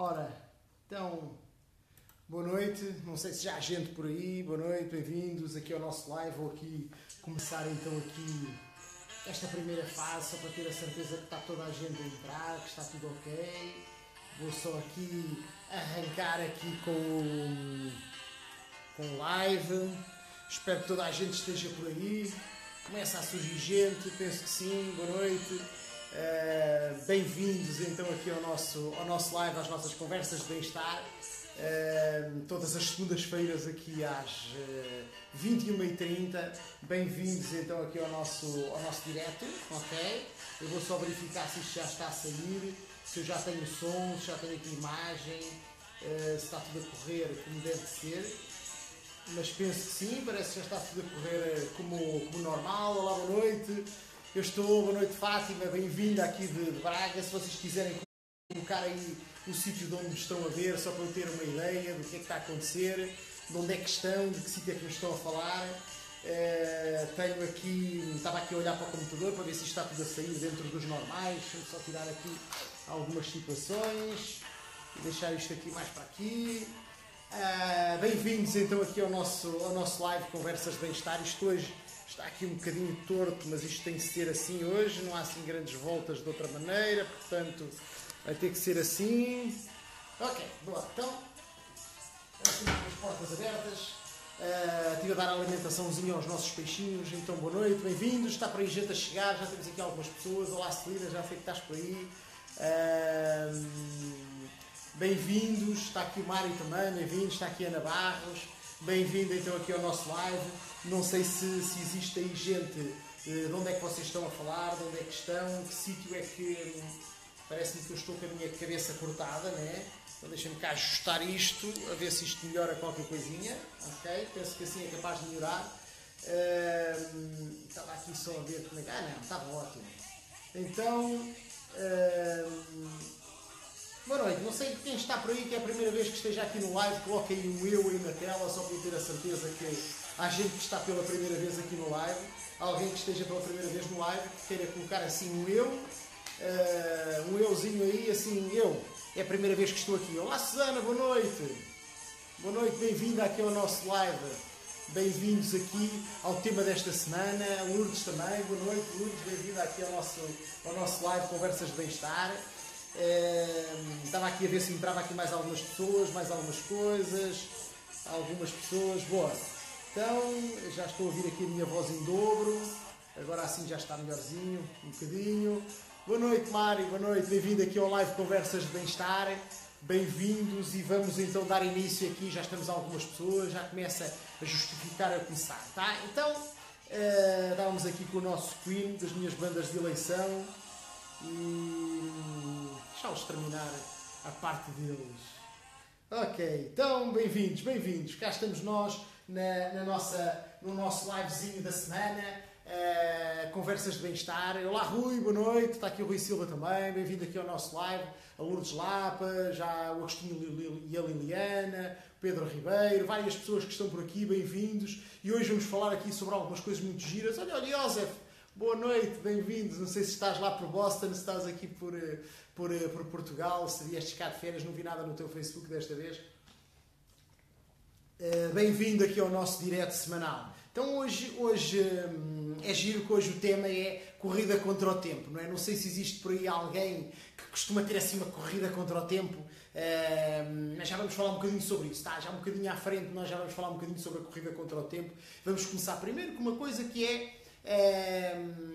Ora, então, boa noite. Não sei se já há gente por aí. Boa noite, bem-vindos aqui ao nosso live. Vou aqui começar então aqui esta primeira fase, só para ter a certeza que está toda a gente a entrar, que está tudo ok. Vou só aqui arrancar aqui com com live. Espero que toda a gente esteja por aí. Começa a surgir gente, penso que sim. Boa noite. Uh, Bem-vindos então aqui ao nosso, ao nosso live, às nossas conversas de bem-estar. Uh, todas as segundas-feiras aqui às uh, 21h30. Bem-vindos então aqui ao nosso, ao nosso direto, ok? Eu vou só verificar se isto já está a sair, se eu já tenho som, se já tenho aqui imagem, se está tudo a correr como deve ser mas penso que sim, parece que já está tudo a correr como, como normal. Olá, boa noite. Eu estou, boa noite Fátima, bem-vinda aqui de, Braga. Se vocês quiserem colocar aí o sítio de onde estão a ver, só para eu ter uma ideia do que é que está a acontecer, de onde é que estão, de que sítio é que me estão a falar. Uh, tenho aqui, estava aqui a olhar para o computador para ver se está tudo a sair dentro dos normais. Deixa-me só tirar aqui algumas situações e deixar isto aqui mais para aqui. Uh, Bem-vindos então aqui ao nosso, ao nosso live Conversas de Bem-Estar. Isto hoje está aqui um bocadinho torto, mas isto tem que ser assim hoje, não há assim grandes voltas de outra maneira, portanto vai ter que ser assim. Ok, boa, então as portas abertas. Uh, estive a dar alimentaçãozinha aos nossos peixinhos, então boa noite, bem-vindos. Está para aí gente a chegar, já temos aqui algumas pessoas. Olá Celina, já sei que estás por aí. Uh, Bem-vindos, está aqui o Mário também, bem-vindos, está aqui a Ana Barros, bem-vindo então aqui ao nosso live. Não sei se, se existe aí gente, eh, de onde é que vocês estão a falar, de onde é que estão, que sítio é que. Parece-me que eu estou com a minha cabeça cortada, né? Então deixem-me cá ajustar isto, a ver se isto melhora qualquer coisinha, ok? Penso que assim é capaz de melhorar. Uh, estava aqui só a ver como é que. Ah, não, estava ótimo. Então. Sei quem está por aí, que é a primeira vez que esteja aqui no live, coloque aí um eu aí na tela, só para ter a certeza que há gente que está pela primeira vez aqui no live, alguém que esteja pela primeira vez no live, que queira colocar assim um eu, uh, um euzinho aí, assim, eu, é a primeira vez que estou aqui. Olá Susana, boa noite! Boa noite, bem-vinda aqui ao nosso live. Bem-vindos aqui ao tema desta semana. Lourdes também, boa noite, Lourdes, bem-vinda aqui ao nosso, ao nosso live Conversas de Bem-Estar. Estava aqui a ver se entrava aqui mais algumas pessoas, mais algumas coisas, algumas pessoas. Boa. Então, já estou a ouvir aqui a minha voz em dobro. Agora assim já está melhorzinho, um bocadinho. Boa noite, Mário. Boa noite. Bem-vindo aqui ao Live Conversas de Bem-Estar. Bem-vindos e vamos então dar início aqui. Já estamos algumas pessoas, já começa a justificar a começar, tá? Então, uh, dávamos aqui com o nosso Queen das minhas bandas de eleição e deixá-los terminar a parte deles. Ok, então bem-vindos, bem-vindos. Cá estamos nós na, na, nossa, no nosso livezinho da semana. Uh, conversas de bem-estar. Olá Rui, boa noite. Está aqui o Rui Silva também. Bem-vindo aqui ao nosso live. A Lourdes Lapa, já o Agostinho e a Liliana, Pedro Ribeiro, várias pessoas que estão por aqui, bem-vindos. E hoje vamos falar aqui sobre algumas coisas muito giras. Olha, olha, Joseph, Boa noite, bem-vindos. Não sei se estás lá por Boston, se estás aqui por, eh, por, eh, por Portugal, se vieste cá de férias, não vi nada no teu Facebook desta vez. Uh, bem-vindo aqui ao nosso direto semanal. Então hoje, hoje um, é giro que hoje o tema é corrida contra o tempo, não é? Não sei se existe por aí alguém que costuma ter assim uma corrida contra o tempo, uh, mas já vamos falar um bocadinho sobre isso, tá? Já um bocadinho à frente nós já vamos falar um bocadinho sobre a corrida contra o tempo. Vamos começar primeiro com uma coisa que é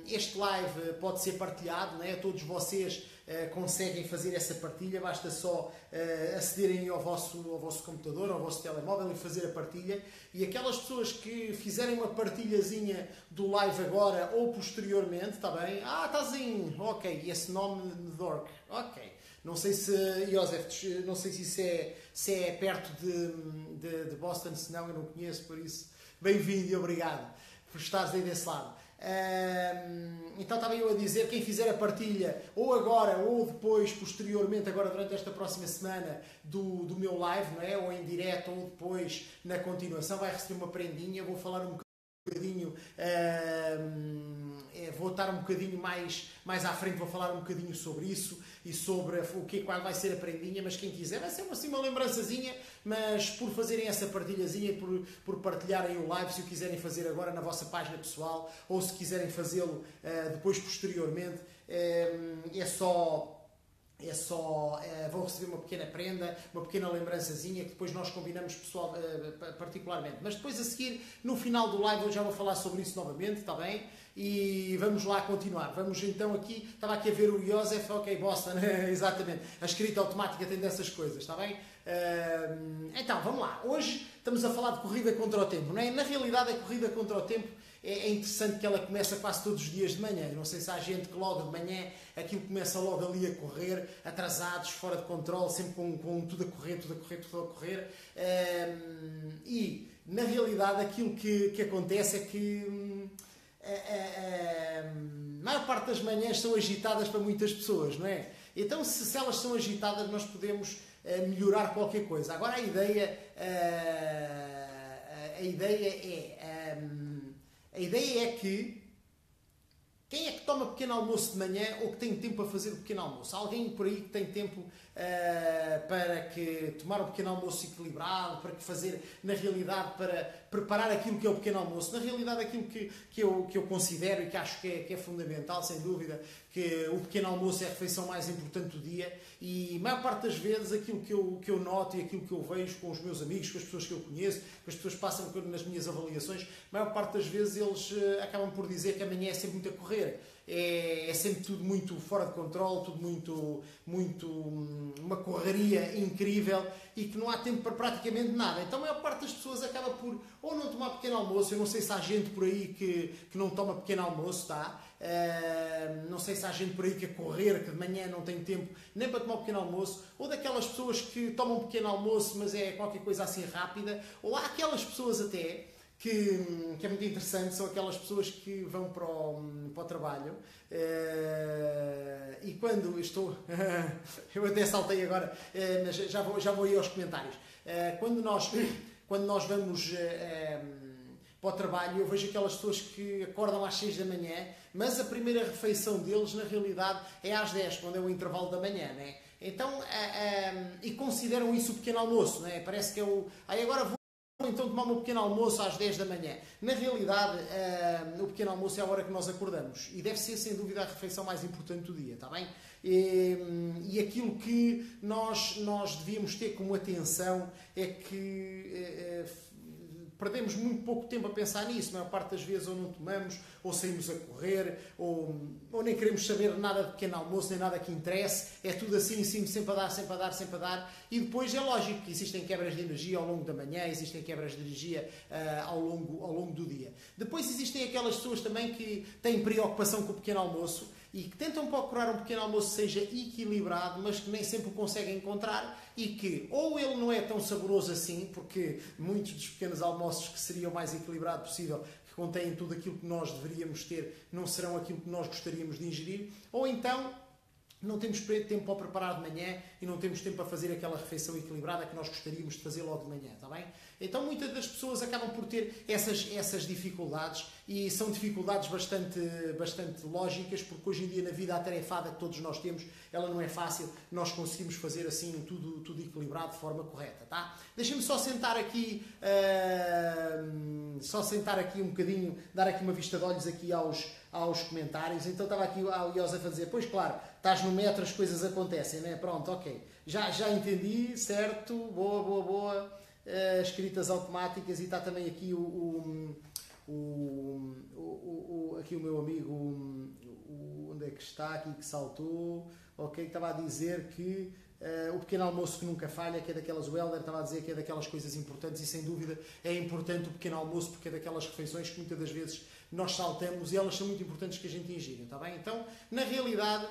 este live pode ser partilhado, né? todos vocês eh, conseguem fazer essa partilha, basta só eh, acederem ao vosso, ao vosso computador, ao vosso telemóvel e fazer a partilha. E aquelas pessoas que fizerem uma partilhazinha do live agora ou posteriormente, está bem? Ah, estás em. Ok, esse nome de Dork. Ok. Não sei se, Joseph, não sei se isso é, se é perto de, de, de Boston, se não, eu não conheço, por isso, bem-vindo e obrigado por estares aí desse lado então estava eu a dizer, quem fizer a partilha, ou agora, ou depois, posteriormente, agora durante esta próxima semana, do, do meu live, não é? ou em direto, ou depois, na continuação, vai receber uma prendinha. Vou falar um bocadinho uh, é, vou estar um bocadinho mais, mais à frente, vou falar um bocadinho sobre isso e sobre o que qual vai ser a prendinha, mas quem quiser vai ser assim uma lembrançazinha, mas por fazerem essa partilhazinha, por, por partilharem o live, se o quiserem fazer agora na vossa página pessoal ou se quiserem fazê-lo uh, depois posteriormente, uh, é só é só uh, vão receber uma pequena prenda, uma pequena lembrançazinha que depois nós combinamos pessoal, particularmente. Mas depois a seguir, no final do live, eu já vou falar sobre isso novamente, está bem? E vamos lá continuar. Vamos então aqui, estava aqui a ver o Joseph, ok, Boston, exatamente. A escrita automática tem dessas coisas, está bem? Uh, então, vamos lá. Hoje estamos a falar de corrida contra o tempo, não é? Na realidade, a corrida contra o tempo é, é interessante que ela começa quase todos os dias de manhã. Eu não sei se há gente que logo de manhã aquilo começa logo ali a correr, atrasados, fora de controle, sempre com, com tudo a correr, tudo a correr, tudo a correr. E, na realidade, aquilo que, que acontece é que um, a, a, a, maior parte das manhãs são agitadas para muitas pessoas, não é? Então, se, se elas são agitadas, nós podemos uh, melhorar qualquer coisa. Agora, a ideia, uh, a ideia é. Um, a ideia é que quem é que toma pequeno almoço de manhã ou que tem tempo a fazer o pequeno almoço? Alguém por aí que tem tempo uh, para que tomar um pequeno almoço equilibrado, para que fazer, na realidade, para preparar aquilo que é o pequeno almoço. Na realidade, aquilo que, que, eu, que eu considero e que acho que é, que é fundamental, sem dúvida, que o pequeno almoço é a refeição mais importante do dia e, a maior parte das vezes, aquilo que eu, que eu noto e aquilo que eu vejo com os meus amigos, com as pessoas que eu conheço, com as pessoas que passam nas minhas avaliações, a maior parte das vezes eles uh, acabam por dizer que amanhã é sempre muito a correr é, é, sempre tudo muito fora de controle, tudo muito, muito uma correria incrível e que não há tempo para praticamente nada. Então a maior parte das pessoas acaba por ou não tomar pequeno almoço, eu não sei se há gente por aí que, que não toma pequeno almoço, tá? Uh, não sei se há gente por aí que a correr, que de manhã não tem tempo nem para tomar um pequeno almoço, ou daquelas pessoas que tomam um pequeno almoço, mas é qualquer coisa assim rápida, ou há aquelas pessoas até que, que, é muito interessante são aquelas pessoas que vão para o, para o trabalho uh, e quando estou. eu até saltei agora, uh, mas já vou, já vou ir aos comentários. Uh, quando, nós, quando nós vamos para o trabalho, eu vejo aquelas pessoas que acordam às 6 da manhã, mas a primeira refeição deles, na realidade, é às 10, quando é o intervalo da manhã, né? Então, e consideram isso o pequeno almoço, né? Parece que é o. Aí agora vou então tomar um pequeno almoço às 10 da manhã. Na realidade, uh, o pequeno almoço é a hora que nós acordamos e deve ser, sem dúvida, a refeição mais importante do dia, está bem? E, e aquilo que nós, nós devíamos ter como atenção é que uh, perdemos muito pouco tempo a pensar nisso. A maior parte das vezes ou não tomamos, ou saímos a correr, ou, ou nem queremos saber nada de pequeno almoço, nem nada que interesse. É tudo assim, assim, sempre a dar, sempre a dar, sempre a dar. E depois é lógico que existem quebras de energia ao longo da manhã, existem quebras de energia uh, ao, longo, ao longo do dia. Depois existem aquelas pessoas também que têm preocupação com o pequeno almoço e que tentam procurar um pequeno almoço que seja equilibrado, mas que nem sempre o conseguem encontrar e que ou ele não é tão saboroso assim, porque muitos dos pequenos almoços que seriam o mais equilibrado possível, que contêm tudo aquilo que nós deveríamos ter, não serão aquilo que nós gostaríamos de ingerir, ou então não temos tempo para preparar de manhã e não temos tempo para fazer aquela refeição equilibrada que nós gostaríamos de fazer logo de manhã, está bem? Então muitas das pessoas acabam por ter essas, essas dificuldades e são dificuldades bastante, bastante lógicas, porque hoje em dia na vida atarefada que todos nós temos, ela não é fácil, nós conseguimos fazer assim tudo, tudo equilibrado de forma correta, tá? Deixem-me só sentar aqui, uh, só sentar aqui um bocadinho, dar aqui uma vista de olhos aqui aos, aos comentários. Então estava aqui o Josef a dizer, pois claro, estás no metro, as coisas acontecem, né? Pronto, ok. Já, já entendi, certo, boa, boa, boa. Uh, escritas automáticas e está também aqui o, o, o, o, aqui o meu amigo, onde é que está aqui que saltou, ok, estava a dizer que Uh, o pequeno almoço que nunca falha, que é daquelas, o estava a dizer que é daquelas coisas importantes e sem dúvida é importante o pequeno almoço porque é daquelas refeições que muitas das vezes nós saltamos e elas são muito importantes que a gente ingira, está bem? Então, na realidade,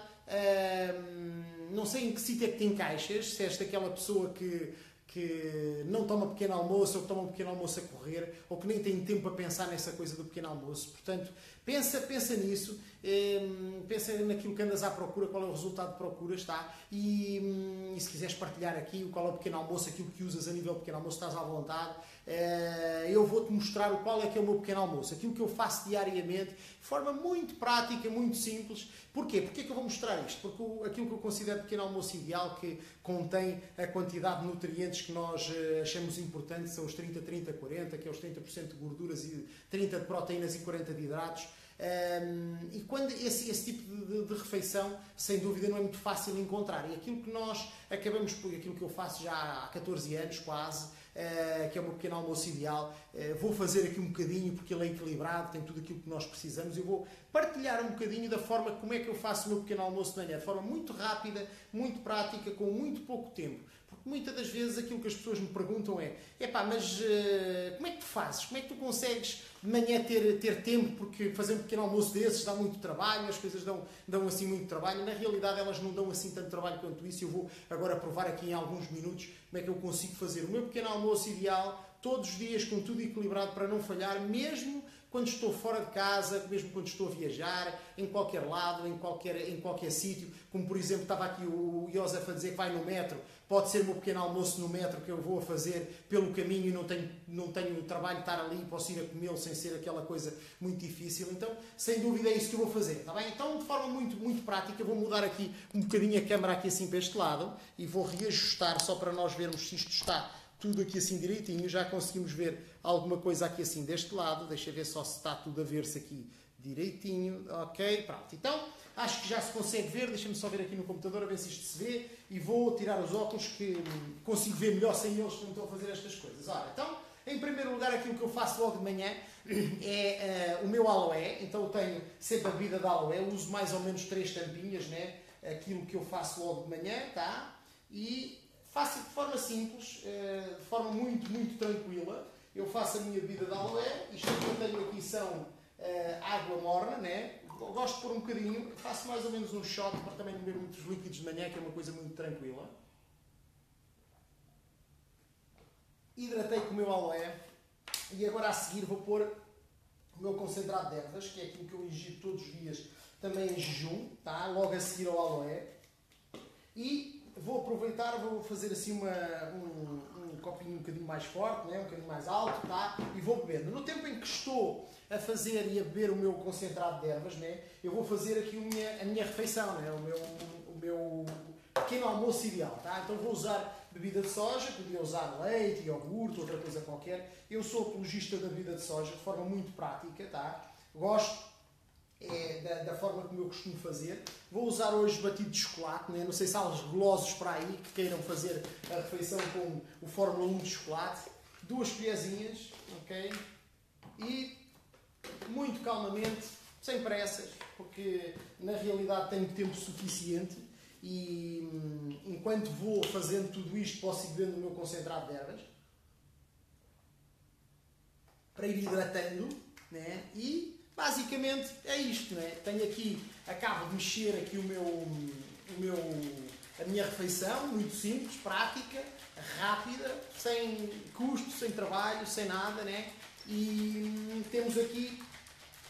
não sei em que sítio é que te encaixas, se és daquela pessoa que que não toma pequeno almoço ou que toma um pequeno almoço a correr ou que nem tem tempo a pensar nessa coisa do pequeno almoço. Portanto, pensa, pensa nisso, hum, pensa naquilo que andas à procura, qual é o resultado de procura, está? E, hum, e, se quiseres partilhar aqui qual é o pequeno almoço, aquilo que usas a nível pequeno almoço, estás à vontade. eh, eu vou-te mostrar o qual é que é o meu pequeno almoço, aquilo que eu faço diariamente, de forma muito prática, muito simples. Porquê? Porquê que eu vou mostrar isto? Porque aquilo que eu considero pequeno almoço ideal, que contém a quantidade de nutrientes que nós eh, achamos importantes, são os 30, 30, 40, que é os 30% de gorduras, e 30 de proteínas e 40 de hidratos. Um, e quando esse, esse tipo de, de, de, refeição, sem dúvida, não é muito fácil encontrar. E aquilo que nós acabamos por, aquilo que eu faço já há 14 anos quase, uh, que é o meu pequeno almoço ideal, uh, vou fazer aqui um bocadinho porque ele é equilibrado, tem tudo aquilo que nós precisamos. Eu vou partilhar um bocadinho da forma como é que eu faço o meu pequeno almoço de manhã, de forma muito rápida, muito prática, com muito pouco tempo. Muitas das vezes aquilo que as pessoas me perguntam é: epá, mas uh, como é que tu fazes? Como é que tu consegues de manhã ter, ter tempo? Porque fazer um pequeno almoço desses dá muito trabalho, as coisas dão, dão assim muito trabalho. Na realidade, elas não dão assim tanto trabalho quanto isso. Eu vou agora provar aqui em alguns minutos como é que eu consigo fazer o meu pequeno almoço ideal, todos os dias, com tudo equilibrado para não falhar, mesmo quando estou fora de casa, mesmo quando estou a viajar, em qualquer lado, em qualquer, em qualquer sítio, como por exemplo estava aqui o Josef a dizer que vai no metro, pode ser o meu pequeno almoço no metro que eu vou a fazer pelo caminho e não tenho, não tenho trabalho de estar ali, posso ir a comê-lo sem ser aquela coisa muito difícil. Então, sem dúvida é isso que eu vou fazer, está bem? Então, de forma muito, muito prática, vou mudar aqui um bocadinho a câmera aqui assim para este lado e vou reajustar só para nós vermos se isto está tudo aqui assim direitinho. Já conseguimos ver alguma coisa aqui assim deste lado. Deixa ver só se está tudo a ver-se aqui direitinho. Ok, pronto. Então, acho que já se consegue ver. Deixa-me só ver aqui no computador a ver se isto se vê. E vou tirar os óculos que consigo ver melhor sem eles quando estou a fazer estas coisas. Ora, então, em primeiro lugar, aquilo que eu faço logo de manhã é uh, o meu aloé. Então, eu tenho sempre a bebida de aloé. Uso mais ou menos três tampinhas, né? Aquilo que eu faço logo de manhã, tá? E faço de forma simples, uh, de forma muito, muito tranquila. Eu faço a minha bebida de aloé. Isto que eu tenho aqui são uh, água morna, né? Gosto de pôr um bocadinho, faço mais ou menos um shot para também beber muitos líquidos de manhã, que é uma coisa muito tranquila. Hidratei com o meu aloé e agora a seguir vou pôr o meu concentrado de ervas, que é aquilo que eu ingiro todos os dias, também em jejum, tá? logo a seguir ao aloé. E vou aproveitar, vou fazer assim uma, um, um copinho um bocadinho mais forte, né? um bocadinho mais alto, tá? e vou bebendo. No tempo em que estou a fazer e a beber o meu concentrado de ervas, né? eu vou fazer aqui a minha, a minha refeição, né? o, meu, o meu pequeno almoço ideal. Tá? Então vou usar bebida de soja, podia usar leite, iogurte, outra coisa qualquer. Eu sou apologista da bebida de soja de forma muito prática, tá? gosto é, da, da, forma como eu costumo fazer. Vou usar hoje batido de chocolate, né? não sei se há uns golosos para aí que queiram fazer a refeição com o Fórmula 1 de chocolate. Duas colherzinhas, ok? E muito calmamente, sem pressas, porque na realidade tenho tempo suficiente e hum, enquanto vou fazendo tudo isto posso ir bebendo o meu concentrado de ervas para ir hidratando né? e basicamente é isto né? tenho aqui, acabo de mexer aqui o meu, o meu a minha refeição, muito simples, prática, rápida, sem custo, sem trabalho, sem nada, né? E temos aqui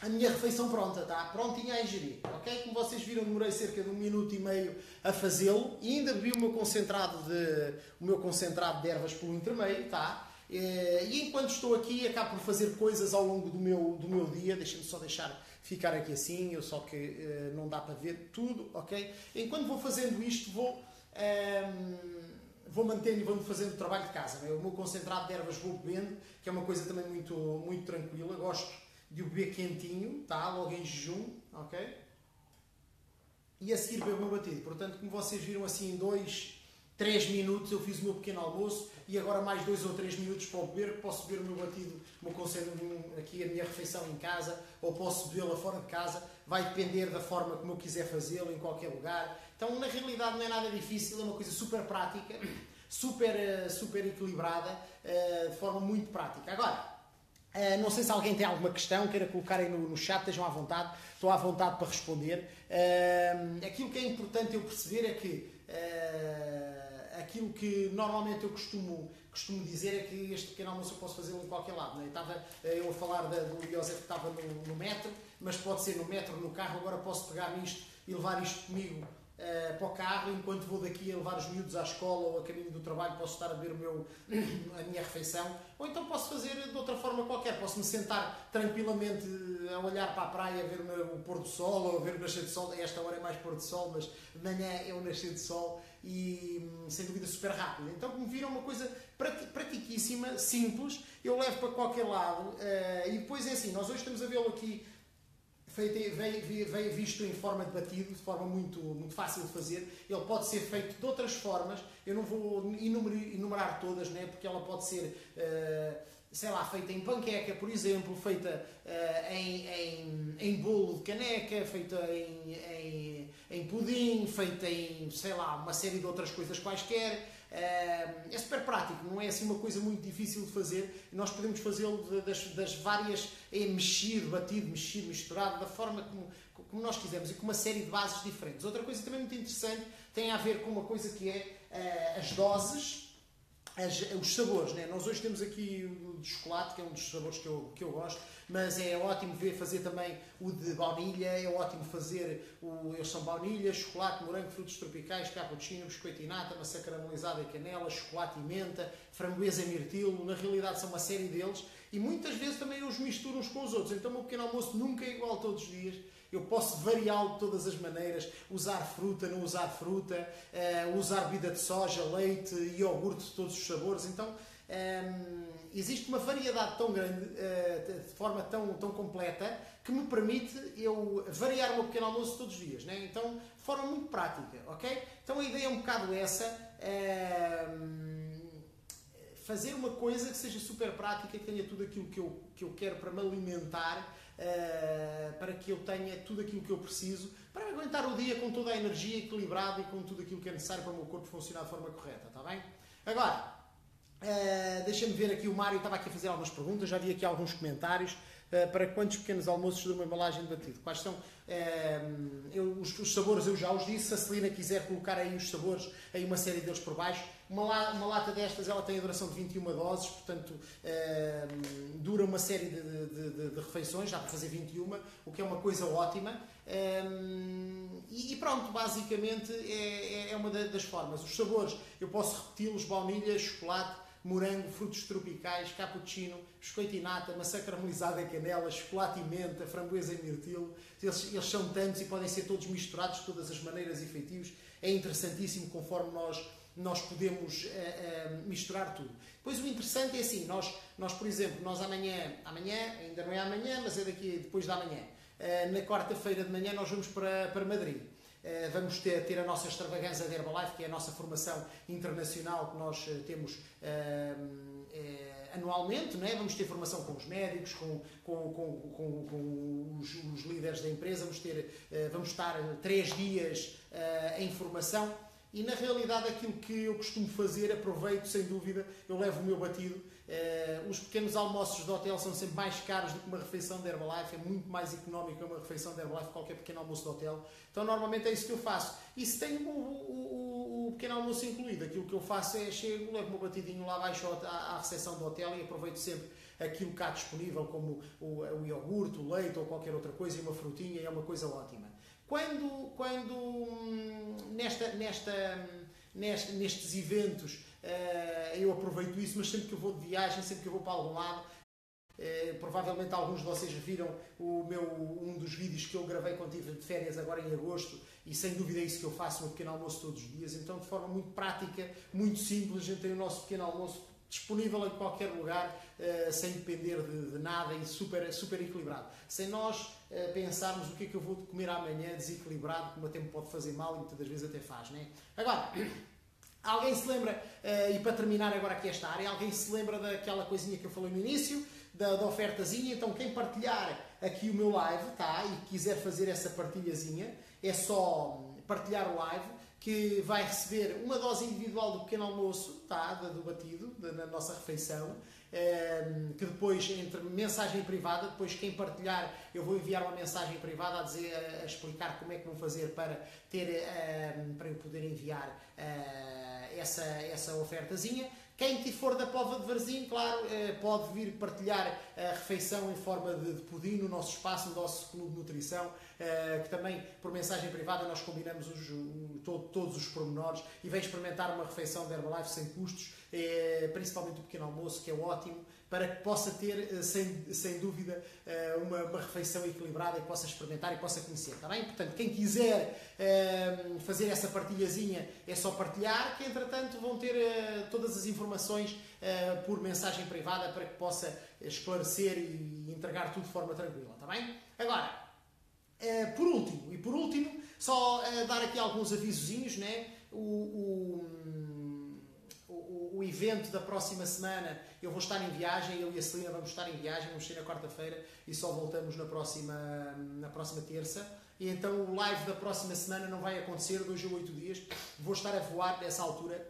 a minha refeição pronta, tá? Prontinha a ingerir, ok? Como vocês viram, demorei cerca de um minuto e meio a fazê-lo e ainda bebi o meu concentrado de, o meu concentrado de ervas pelo intermeio, tá? Eh, e enquanto estou aqui, acabo por fazer coisas ao longo do meu, do meu dia. Deixem-me só deixar ficar aqui assim, eu só que uh, não dá para ver tudo, ok? Enquanto vou fazendo isto, vou, um, ehm, vou mantendo e vou fazendo o trabalho de casa. Né? O meu concentrado de ervas vou bebendo, que é uma coisa também muito, muito tranquila. Gosto de o beber quentinho, tá? Logo em jejum, ok? E a seguir bebo o meu batido. Portanto, como vocês viram assim dois, três minutos eu fiz o meu pequeno almoço e agora mais dois ou três minutos para beber, posso beber o meu batido, o meu conselho aqui a minha refeição em casa, ou posso bebê-la fora de casa, vai depender da forma como eu quiser fazê-lo, em qualquer lugar. Então, na realidade, não é nada difícil, é uma coisa super prática, super, eh, super equilibrada, eh, de forma muito prática. Agora, Uh, não sei se alguém tem alguma questão, queira colocar aí no, chat, estejam à vontade, estou à vontade para responder. Aquilo que é importante eu perceber é que aquilo que normalmente eu costumo, costumo dizer é que este pequeno almoço eu posso fazê-lo em qualquer lado. Não é? Estava eu a falar da, do José que estava no, no, metro, mas pode ser no metro, no carro, agora posso pegar nisto e levar isto comigo uh, para o carro, enquanto vou daqui a levar os miúdos à escola ou a caminho do trabalho, posso estar a ver o meu, a minha refeição, ou então posso fazer de outra forma qualquer, posso me sentar tranquilamente a olhar para a praia, a ver o pôr do sol ou a ver o nascer do sol. Esta hora é mais pôr do sol, mas de manhã é o nascer do sol e hum, sem dúvida super rápido. Então, como viram, uma coisa pratiquíssima, simples, eu levo para qualquer lado uh, e depois é assim, nós hoje estamos a vê-lo aqui feito, veio, veio, visto em forma de batido, de forma muito, muito fácil de fazer. Ele pode ser feito de outras formas, eu não vou enumerar todas, né, porque ela pode ser. Uh, sei lá, feita em panqueca, por exemplo, feita uh, em, em, em bolo de caneca, feita em, em, em pudim, feita em, sei lá, uma série de outras coisas quaisquer. É super prático, não é assim uma coisa muito difícil de fazer. Nós podemos fazê-lo das, das várias, é mexer, batido, mexer, misturado, da forma como, como nós quisermos e com uma série de bases diferentes. Outra coisa também muito interessante tem a ver com uma coisa que é uh, as doses as, os sabores, né? nós hoje temos aqui o de chocolate, que é um dos sabores que eu, que eu gosto, mas é ótimo ver fazer também o de baunilha, é ótimo fazer o. Eles são baunilha, chocolate, morango, frutos tropicais, cappuccino, biscoito e nata, maçã caramelizada e canela, chocolate e menta, framboesa e mirtilo. Na realidade, são uma série deles e muitas vezes também eu os misturo uns com os outros. Então, o meu pequeno almoço nunca é igual todos os dias eu posso variá-lo de todas as maneiras, usar fruta, não usar fruta, uh, usar bebida de soja, leite, iogurte de todos os sabores. Então, um, ehm, existe uma variedade tão grande, uh, de forma tão, tão completa, que me permite eu variar o meu pequeno almoço todos os dias. Né? Então, de forma muito prática, ok? Então, a ideia é um bocado essa. Ehm, fazer uma coisa que seja super prática, que tenha tudo aquilo que eu, que eu quero para me alimentar uh, para que eu tenha tudo aquilo que eu preciso para aguentar o dia com toda a energia equilibrada e com tudo aquilo que é necessário para o meu corpo funcionar de forma correta, está bem? Agora, uh, deixa-me ver aqui, o Mário estava aqui a fazer algumas perguntas, já vi aqui alguns comentários. Uh, para quantos pequenos almoços de uma embalagem de batido? Quais são eu, os, os, sabores? Eu já os disse. Se a Celina quiser colocar aí os sabores, aí uma série deles por baixo. Uma, uma lata destas ela tem a duração de 21 doses, portanto uh, dura uma série de, de, de, de, refeições, já para fazer 21, o que é uma coisa ótima. Um, e, e, pronto, basicamente é, é, é uma das formas. Os sabores, eu posso repeti-los: baunilha, chocolate, morango, frutos tropicais, cappuccino, biscoito e nata, maçã caramelizada e canela, chocolate e menta, framboesa e mirtilo. Eles, eles, são tantos e podem ser todos misturados de todas as maneiras e feitios. É interessantíssimo conforme nós nós podemos uh, uh, misturar tudo. Depois o interessante é assim, nós, nós por exemplo, nós amanhã, amanhã, ainda não é amanhã, mas é daqui depois da manhã, uh, na quarta-feira de manhã nós vamos para, para Madrid. vamos ter, ter a nossa extravaganza de Herbalife, que é a nossa formação internacional que nós temos anualmente, não é? vamos ter formação com os médicos, com, com, com, com, com os, os, líderes da empresa, vamos, ter, vamos estar três dias em formação e na realidade aquilo que eu costumo fazer, aproveito sem dúvida, eu levo o meu batido. Uh, os pequenos almoços de hotel são sempre mais caros do que uma refeição de Herbalife, é muito mais económico uma refeição de Herbalife que qualquer pequeno almoço de hotel. Então normalmente é isso que eu faço. E se tenho o, o, o pequeno almoço incluído, aquilo que eu faço é chego, levo o meu batidinho lá abaixo à, à recepção do hotel e aproveito sempre aquilo que há disponível, como o, o iogurte, o leite ou qualquer outra coisa, e uma frutinha, e é uma coisa ótima. Quando, quando hum, nesta, nesta, nesta, nestes eventos uh, eu aproveito isso, mas sempre que eu vou de viagem, sempre que eu vou para algum lado, uh, provavelmente alguns de vocês viram o meu, um dos vídeos que eu gravei quando estive de férias agora em agosto e sem dúvida é isso que eu faço, um pequeno almoço todos os dias. Então, de forma muito prática, muito simples, a gente tem o nosso pequeno almoço disponível em qualquer lugar, uh, sem depender de, nada e super, super equilibrado. Sem nós uh, pensarmos o que é que eu vou comer amanhã desequilibrado, como o tempo pode fazer mal e muitas vezes até faz. Né? Agora, alguém se lembra, uh, e para terminar agora aqui esta área, alguém se lembra daquela coisinha que eu falei no início, da, da ofertazinha? Então, quem partilhar aqui o meu live, tá? E quiser fazer essa partilhazinha, é só partilhar o live que vai receber uma dose individual do pequeno almoço, tá, do batido, na nossa refeição, ehm, que depois, entre mensagem privada, depois quem partilhar, eu vou enviar uma mensagem privada a, dizer, a explicar como é que vão fazer para, ter, ehm, para eu poder enviar eh, essa, essa ofertazinha. Quem for da Pova de Varzim, claro, eh, pode vir partilhar a refeição em forma de pudim no nosso espaço, no nosso clube de nutrição, eh, que também, por mensagem privada, nós combinamos os, todos os pormenores e vem experimentar uma refeição de Herbalife sem custos, principalmente o pequeno almoço, que é ótimo para que possa ter, eh, sem, sem dúvida, eh, uma, uma refeição equilibrada e possa experimentar e possa conhecer, está bem? Portanto, quem quiser eh, fazer essa partilhazinha é só partilhar, que entretanto vão ter todas as informações por mensagem privada para que possa esclarecer e entregar tudo de forma tranquila, está bem? Agora, por último, e por último, só dar aqui alguns avisozinhos, né? o o evento da próxima semana eu vou estar em viagem, eu e a Celina vamos estar em viagem, vamos ser na quarta-feira e só voltamos na próxima, na próxima terça. E então o live da próxima semana não vai acontecer, dois ou oito dias. Vou estar a voar nessa altura,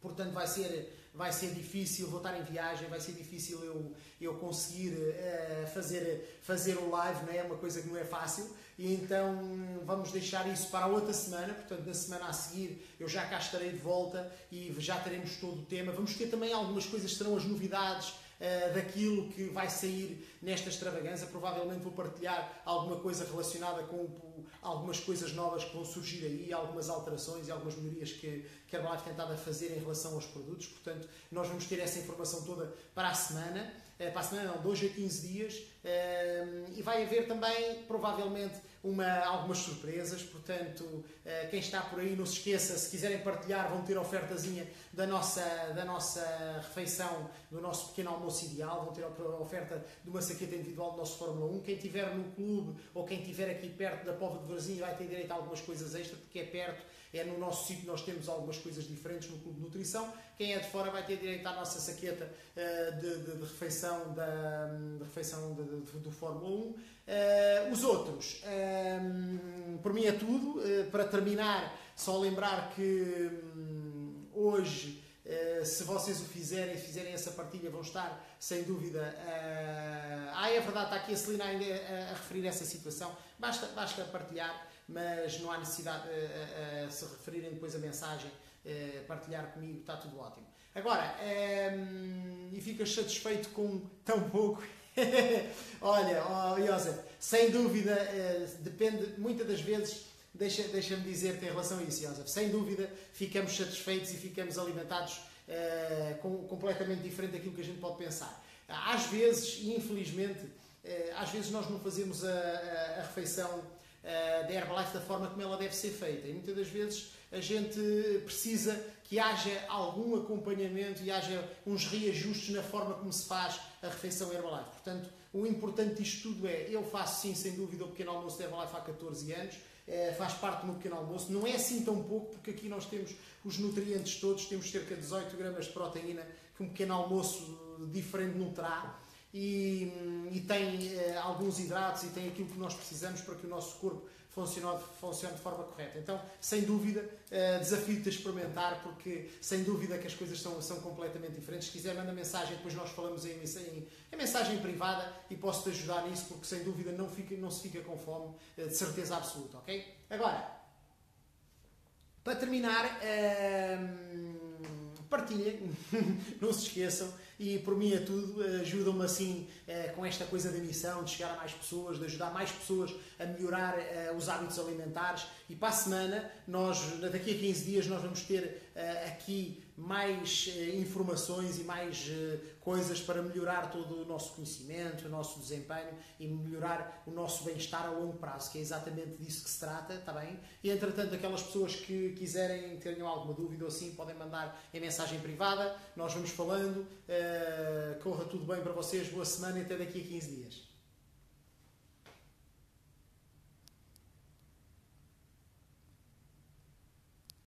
portanto vai ser vai ser difícil, vou estar em viagem, vai ser difícil eu, eu conseguir uh, fazer, fazer o live, não é? é uma coisa que não é fácil, e então vamos deixar isso para a outra semana, portanto na semana a seguir eu já cá estarei de volta e já teremos todo o tema. Vamos ter também algumas coisas serão as novidades uh, daquilo que vai sair nesta extravagância. Provavelmente vou partilhar alguma coisa relacionada com algumas coisas novas que vão surgir aí, algumas alterações e algumas melhorias que, a Herbalife tentada fazer em relação aos produtos. Portanto, nós vamos ter essa informação toda para a semana. Uh, para a semana não, 2 a 15 dias. Uh, e vai haver também, provavelmente, uma, algumas surpresas, portanto, eh, quem está por aí, não se esqueça, se quiserem partilhar, vão ter ofertazinha da nossa, da nossa refeição, do nosso pequeno almoço ideal, vão ter a oferta de uma saqueta individual do nosso Fórmula 1. Quem estiver no clube ou quem estiver aqui perto da Pova de Varzim vai ter direito a algumas coisas extra, porque é perto, é no nosso sítio, nós temos algumas coisas diferentes no Clube de Nutrição. Quem é de fora vai ter direito à nossa saqueta uh, de, de, de, refeição, da, de refeição de, do Fórmula 1. Uh, eh, os outros, um, por mim é tudo. Uh, para terminar, só lembrar que um, hoje, uh, se vocês o fizerem, fizerem essa partilha, vão estar sem dúvida. ah, é verdade, está aqui a Celina ainda a, a referir essa situação. Basta, basta partilhar mas não há necessidade de se referirem depois a mensagem, partilhar comigo, está tudo ótimo. Agora, um, e ficas satisfeito com tão pouco? Olha, oh, sem dúvida, depende, muitas das vezes, deixa-me deixa dizer-te em relação a isso, Joseph, sem dúvida ficamos satisfeitos e ficamos alimentados uh, com, completamente diferente daquilo que a gente pode pensar. Às vezes, e infelizmente, às vezes nós não fazemos a, a, a refeição da Herbalife da forma como ela deve ser feita. E muitas das vezes a gente precisa que haja algum acompanhamento e haja uns reajustes na forma como se faz a refeição Herbalife. Portanto, o importante disto tudo é, eu faço sim, sem dúvida, o pequeno almoço da Herbalife há 14 anos, é, faz parte do meu pequeno almoço, não é assim tão pouco, porque aqui nós temos os nutrientes todos, temos cerca de 18 gramas de proteína, que um pequeno almoço diferente não terá, e, e tem é, alguns hidratos e tem aquilo que nós precisamos para que o nosso corpo funcione, funcione de forma correta. Então, sem dúvida, uh, desafio-te a experimentar, porque sem dúvida que as coisas são, são completamente diferentes. Se quiser, manda mensagem, depois nós falamos em, em, em mensagem privada e posso-te ajudar nisso, porque sem dúvida não, fica, não se fica com fome, uh, de certeza absoluta, ok? Agora, para terminar, uh, partilhem, não se esqueçam e por mim é tudo, ajudam-me assim eh, com esta coisa da missão, de chegar a mais pessoas, de ajudar mais pessoas a melhorar eh, os hábitos alimentares e para a semana, nós, daqui a 15 dias, nós vamos ter eh, aqui mais informações e mais coisas para melhorar todo o nosso conhecimento, o nosso desempenho e melhorar o nosso bem-estar a longo prazo, que é exatamente disso que se trata, está bem? E entretanto, aquelas pessoas que quiserem, tenham alguma dúvida ou assim, podem mandar em mensagem privada, nós vamos falando, corra tudo bem para vocês, boa semana e até daqui a 15 dias.